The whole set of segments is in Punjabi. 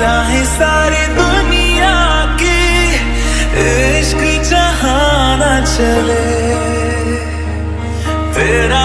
मेरा है सारी दुनिया के इश्क जहाँ न चले। तेरा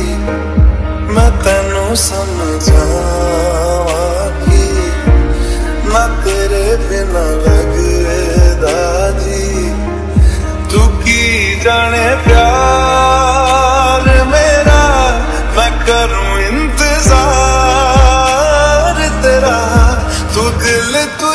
ਮੈਨੂੰ ਸਮਝਾਵਾ ਕੀ ਨਾ ਤੇਰੇ ਬਿਨਾ ਲੱਗਦਾ ਜੀ ਤੂੰ ਕੀ ਜਾਣੇ ਪਿਆਰ ਮੇਰਾ? ਮੈਂ ਕਰੂੰ ਇੰਤਜ਼ਾਰ ਤੇਰਾ। ਤੂੰ ਦਿਲ ਤੂੰ